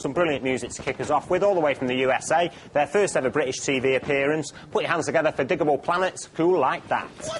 Some brilliant music to kick us off with, all the way from the USA. Their first ever British TV appearance. Put your hands together for Digable Planets, Cool Like That. Peace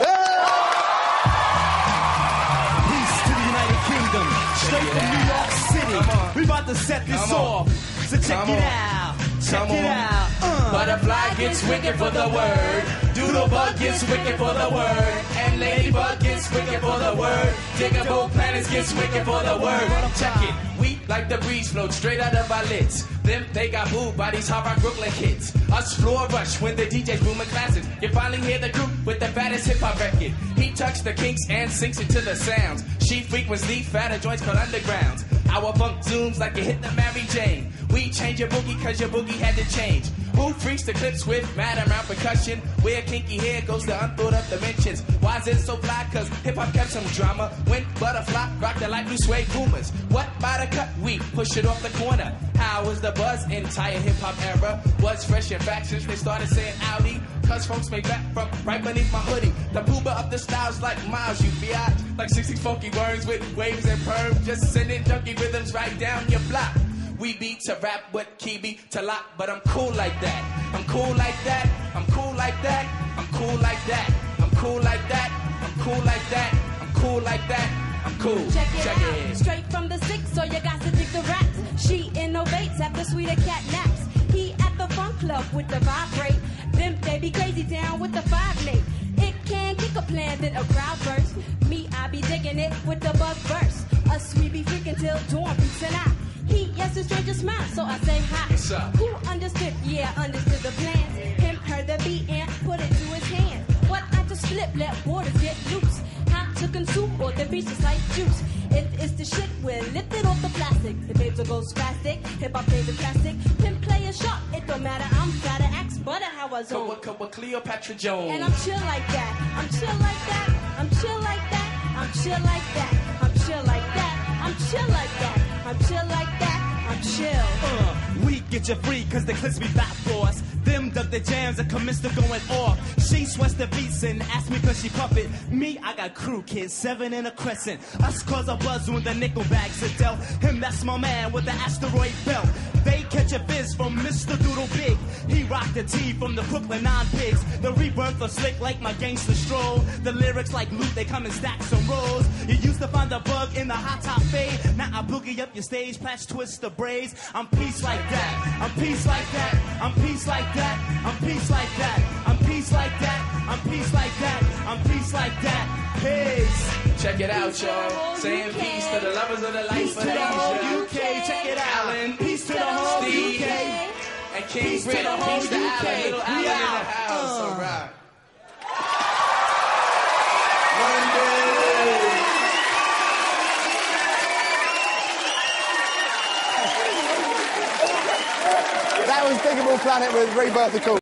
to the United Kingdom, straight from New York City. We about to set this Come on. off. So check Come it on. out. Check Come it on. out. Uh. Butterfly gets wicked for the word. Doodlebug gets wicked for the word. And Ladybug gets wicked for the word. Digable Planets gets wicked for the word. Check it. We like the breeze float straight out of our lids. Them they got moved by these hard rock Brooklyn kids. Us floor rush when the DJ's booming classics. You finally hear the group with the fattest hip hop record. He tucks the kinks and sinks into the sounds. She frequents the fatter joints called undergrounds. Our funk zooms like you hit the Mary Jane. We change your boogie cause your boogie had to change. Who freaks the clips with mad amount percussion? Where kinky hair goes to unthought of dimensions. Why is it so fly? Cause hip hop kept some drama. When butterfly rocked the light blue suede boomers. What by the cut? We push it off the corner. How was the buzz? Entire hip hop era was fresh and fact since they started saying Audi. Cause folks made back from right beneath my hoodie. The pooba up the styles like Miles, you biatch. Like 60 funky words with waves and perm. Just sending junky rhythms right down your block. We to rap with Kibi to lock, but I'm cool like that. I'm cool like that. I'm cool like that. I'm cool like that. I'm cool like that. I'm cool like that. I'm cool like that. I'm cool. Check it out. Straight from the six, so you got to dig the raps. She innovates after sweeter cat naps. He at the funk club with the vibrate. Them they be crazy down with the five late. It can kick a plan, then a crowd burst. Me, I be digging it with the bug verse. Us, we be freaking till dawn beats and I. He, a stranger smile, so I say hi. What's up? Who understood? Yeah, understood the plans. Him heard the beat and put it to his hand. What I just flip, let waters get loose. How to consume or the beach is like juice. If it's the shit, we'll lift it off the plastic. The babes will go spastic, hip hop favorite classic. Pimp play a shot, it don't matter. I'm gotta ask butter how I zone. come with Cleopatra Jones. And I'm chill like that. I'm chill like that. I'm chill like that. I'm chill like that. I'm chill like that. I'm chill like that. I'm chill like that. Chill. Uh, we get you free cause the clips be back for us. Them dug the jams and commenced to going off. She sweats the beats and asked me cause she puppet. Me, I got crew kids, seven in a crescent. Us cause a buzz when the nickel bags are dealt. Him, that's my man with the asteroid belt. They catch a biz from Mr. Doodlebug. He rocked the T from the Brooklyn Nine Pigs. The of slick like my gangster stroll. The lyrics like loot, they come in stacks and rolls. You used to find a bug in the hot top fade. Now I boogie up your stage, patch twist the braids. I'm peace like that. I'm peace like that. I'm peace like that. I'm peace like that. I'm peace like that. I'm peace like that. I'm peace like that. Peace. Check it out, y'all. Saying peace to the lovers of the life Peace of to the whole UK. Check it out. Alan. Peace to the whole UK. And King Britt. the whole Peace to UK. Alan. Little Alan That was Digable Planet with Rebirth of Cool.